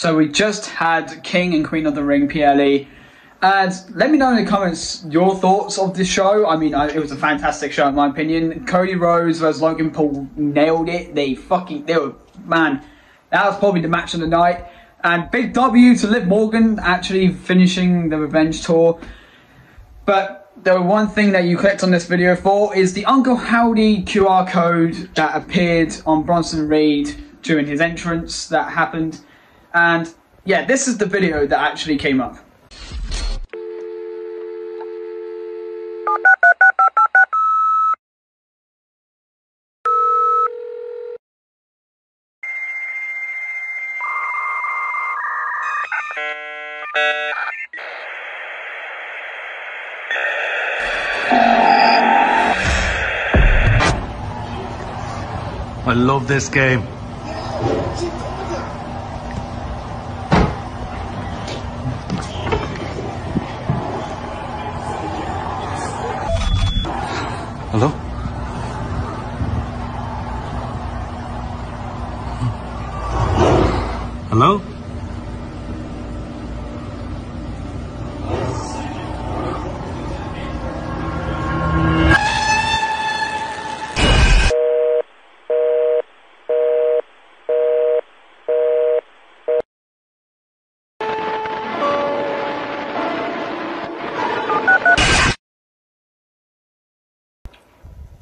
So we just had King and Queen of the Ring PLE. And let me know in the comments your thoughts of this show. I mean, I, it was a fantastic show in my opinion. Cody Rhodes versus Logan Paul nailed it. They fucking, they were, man, that was probably the match of the night. And big W to Liv Morgan actually finishing the revenge tour. But the one thing that you clicked on this video for is the Uncle Howdy QR code that appeared on Bronson Reed during his entrance that happened. And yeah, this is the video that actually came up. I love this game. Hello? Hello?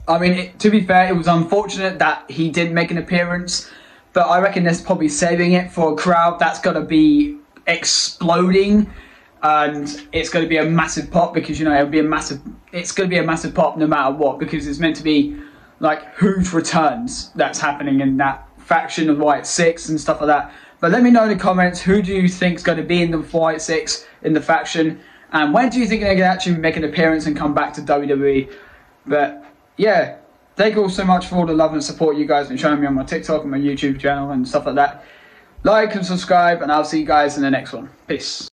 I mean, it, to be fair, it was unfortunate that he didn't make an appearance, but I reckon they're probably saving it for a crowd that's going to be exploding, and it's going to be a massive pop because you know it'll be a massive. It's going to be a massive pop no matter what because it's meant to be like huge returns that's happening in that faction of Wyatt Sicks and stuff like that. But let me know in the comments who do you think is going to be in the White Six in the faction, and when do you think they're going to actually make an appearance and come back to WWE? But yeah, thank you all so much for all the love and support you guys have been showing me on my TikTok and my YouTube channel and stuff like that. Like and subscribe, and I'll see you guys in the next one. Peace.